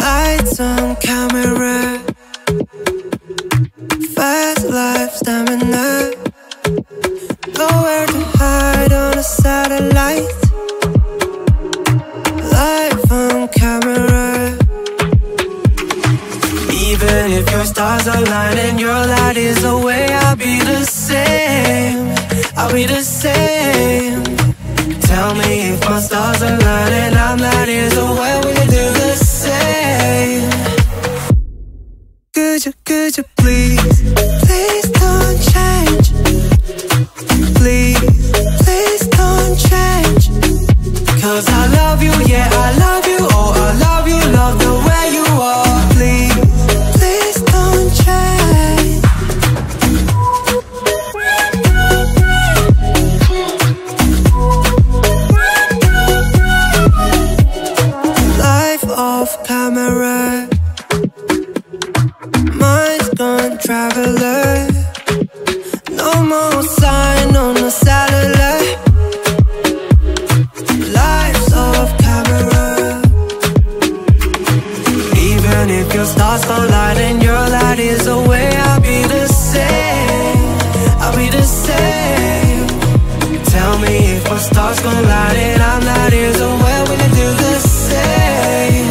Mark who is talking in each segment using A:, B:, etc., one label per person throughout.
A: Lights on camera. Fast life Even if your stars align and your light is away I'll be the same. I'll be the same. Tell me if my stars align and I'm not years away We can do the same. Could you, could you please, please don't change? Please, please don't change. Cause I love you, yeah I love you traveler. No more sign on the satellite. Life's off camera. Even if your stars collide and your light is away I'll be the same. I'll be the same. Tell me if my stars collide and I'm not years away We can do the same?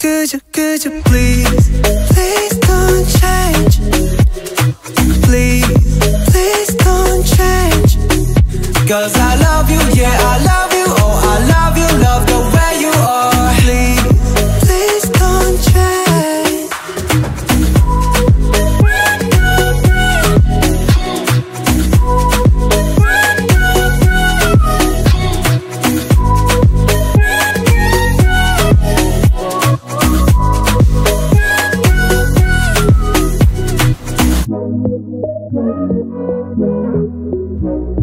A: Could you, could you please Thank you.